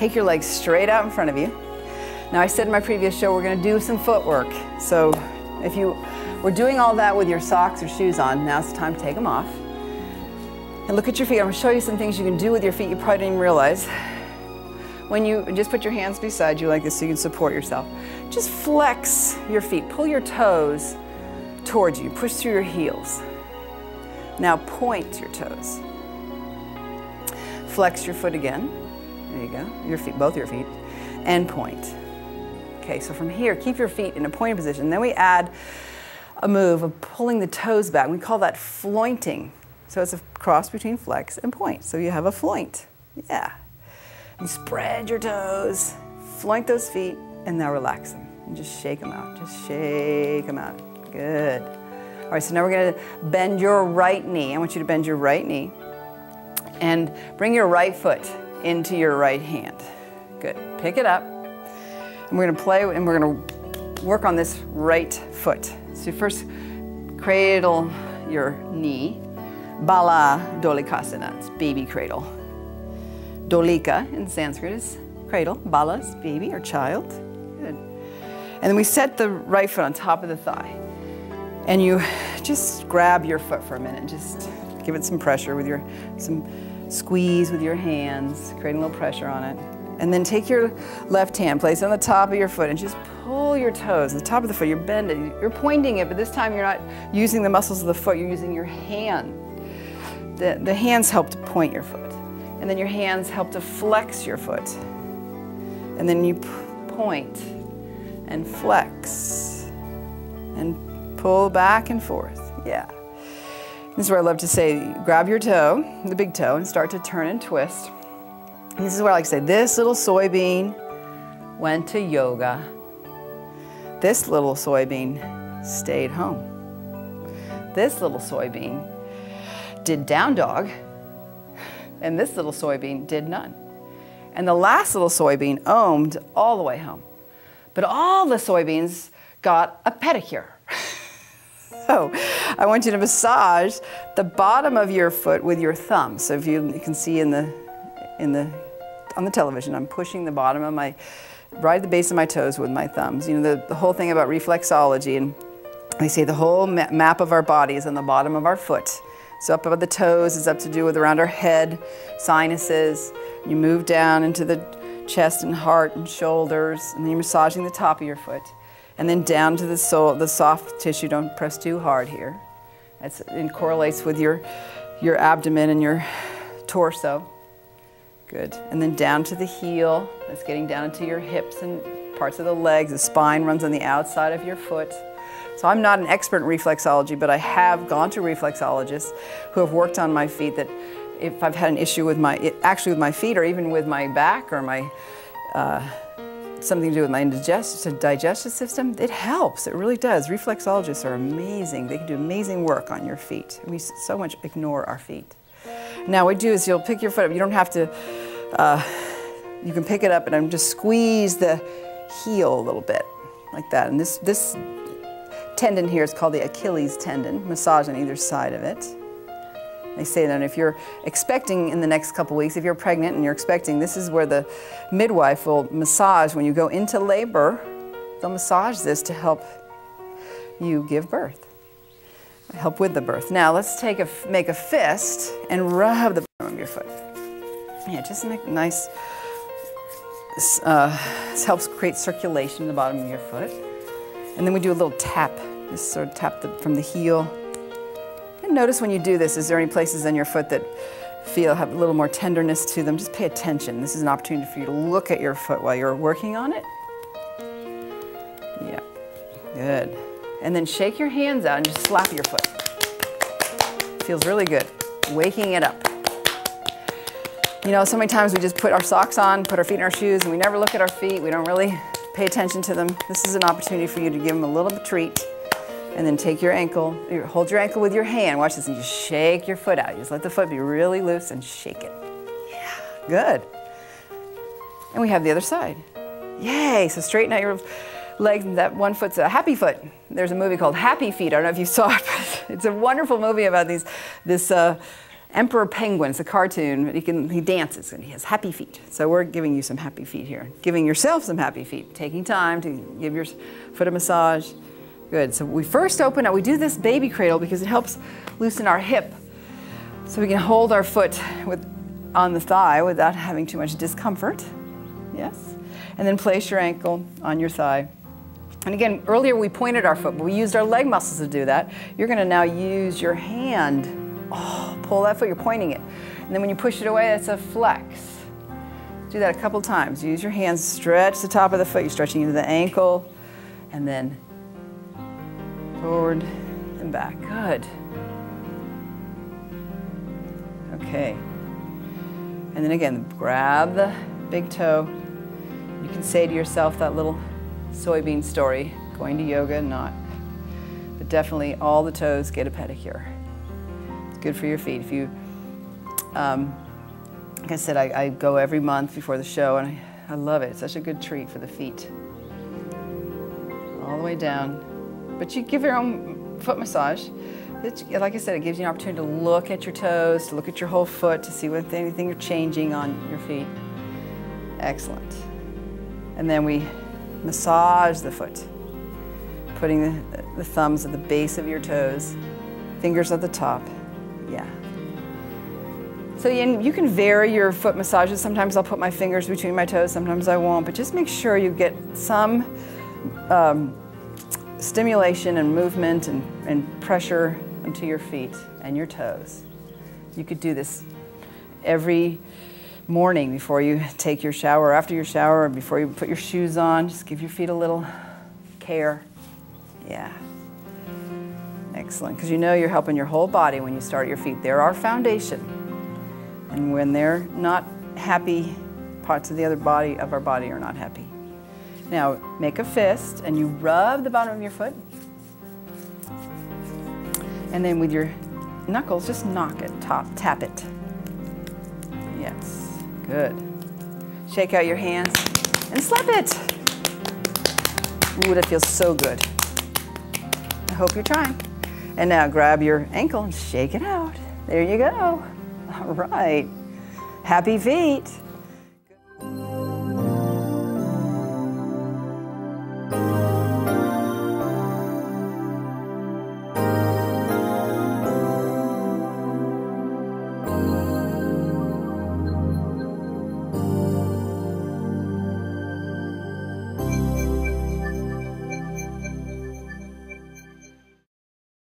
Take your legs straight out in front of you. Now I said in my previous show we're gonna do some footwork. So if you were doing all that with your socks or shoes on, now's the time to take them off. And look at your feet. I'm gonna show you some things you can do with your feet you probably didn't realize. When you just put your hands beside you like this so you can support yourself. Just flex your feet, pull your toes towards you, push through your heels. Now point your toes. Flex your foot again. There you go. Your feet, both your feet, and point. Okay, so from here, keep your feet in a pointed position. Then we add a move of pulling the toes back. We call that flointing. So it's a cross between flex and point. So you have a floint. Yeah. You spread your toes, floint those feet, and now relax them. And just shake them out. Just shake them out. Good. All right, so now we're going to bend your right knee. I want you to bend your right knee and bring your right foot into your right hand. Good. Pick it up. And we're going to play and we're going to work on this right foot. So first cradle your knee. Bala Dolikasana, it's baby cradle. Dolika in Sanskrit is cradle. Bala is baby or child. Good. And then we set the right foot on top of the thigh. And you just grab your foot for a minute. Just give it some pressure with your, some squeeze with your hands, creating a little pressure on it. And then take your left hand, place it on the top of your foot, and just pull your toes, the top of the foot. You're bending, you're pointing it, but this time you're not using the muscles of the foot, you're using your hand. The, the hands help to point your foot. And then your hands help to flex your foot. And then you point and flex and pull back and forth. Yeah. This is where I love to say, grab your toe, the big toe, and start to turn and twist. And this is where I like to say, this little soybean went to yoga. This little soybean stayed home. This little soybean did down dog, and this little soybean did none. And the last little soybean ohmed all the way home. But all the soybeans got a pedicure. so I want you to massage the bottom of your foot with your thumb. So if you, you can see in the, in the, on the television, I'm pushing the bottom of my, right at the base of my toes with my thumbs. You know, the, the whole thing about reflexology, and they say the whole ma map of our body is on the bottom of our foot. So up above the toes is up to do with around our head, sinuses. You move down into the chest and heart and shoulders, and then you're massaging the top of your foot. And then down to the sole, the soft tissue. Don't press too hard here. It correlates with your, your abdomen and your torso. Good. And then down to the heel. That's getting down into your hips and parts of the legs. The spine runs on the outside of your foot. So I'm not an expert in reflexology, but I have gone to reflexologists who have worked on my feet that if I've had an issue with my, actually with my feet or even with my back or my, uh, something to do with my digestive, digestive system, it helps. It really does. Reflexologists are amazing. They can do amazing work on your feet. We so much ignore our feet. Now what you do is you'll pick your foot up. You don't have to, uh, you can pick it up and I'm just squeeze the heel a little bit like that. And this, this tendon here is called the Achilles tendon, massage on either side of it. They say that if you're expecting in the next couple weeks, if you're pregnant and you're expecting, this is where the midwife will massage when you go into labor. They'll massage this to help you give birth, help with the birth. Now let's take a make a fist and rub the bottom of your foot. Yeah, just make nice. Uh, this helps create circulation in the bottom of your foot. And then we do a little tap, just sort of tap the, from the heel. And notice when you do this, is there any places in your foot that feel have a little more tenderness to them? Just pay attention. This is an opportunity for you to look at your foot while you're working on it. Yeah, good. And then shake your hands out and just slap your foot. Feels really good. Waking it up. You know, so many times we just put our socks on, put our feet in our shoes, and we never look at our feet. We don't really pay attention to them. This is an opportunity for you to give them a little treat. And then take your ankle, hold your ankle with your hand. Watch this and just shake your foot out. You Just let the foot be really loose and shake it. Yeah, good. And we have the other side. Yay, so straighten out your legs. That one foot's a happy foot. There's a movie called Happy Feet. I don't know if you saw it, but it's a wonderful movie about these, this uh, Emperor Penguin. It's a cartoon. He can he dances and he has happy feet. So we're giving you some happy feet here. Giving yourself some happy feet. Taking time to give your foot a massage. Good. So we first open up. We do this baby cradle because it helps loosen our hip, so we can hold our foot with on the thigh without having too much discomfort. Yes. And then place your ankle on your thigh. And again, earlier we pointed our foot, but we used our leg muscles to do that. You're going to now use your hand. Oh, pull that foot, you're pointing it. And then when you push it away, that's a flex. Do that a couple times. Use your hands, stretch the top of the foot. You're stretching into the ankle, and then forward and back. Good. Okay. And then again, grab the big toe. You can say to yourself that little soybean story, going to yoga, not. But definitely all the toes get a pedicure. It's good for your feet. If you, um, like I said, I, I, go every month before the show and I, I love it. It's such a good treat for the feet. All the way down. But you give your own foot massage. It's, like I said, it gives you an opportunity to look at your toes, to look at your whole foot, to see if anything you're changing on your feet. Excellent. And then we massage the foot, putting the, the thumbs at the base of your toes, fingers at the top. Yeah. So you, you can vary your foot massages. Sometimes I'll put my fingers between my toes, sometimes I won't, but just make sure you get some um, stimulation and movement and, and pressure into your feet and your toes. You could do this every morning before you take your shower, after your shower, before you put your shoes on. Just give your feet a little care. Yeah. Excellent. Because you know you're helping your whole body when you start your feet. They're our foundation. And when they're not happy, parts of the other body of our body are not happy. Now make a fist and you rub the bottom of your foot. And then with your knuckles, just knock it, top, tap it. Yes. Good. Shake out your hands and slap it. Ooh, that feels so good. I hope you're trying. And now grab your ankle and shake it out. There you go. All right. Happy feet.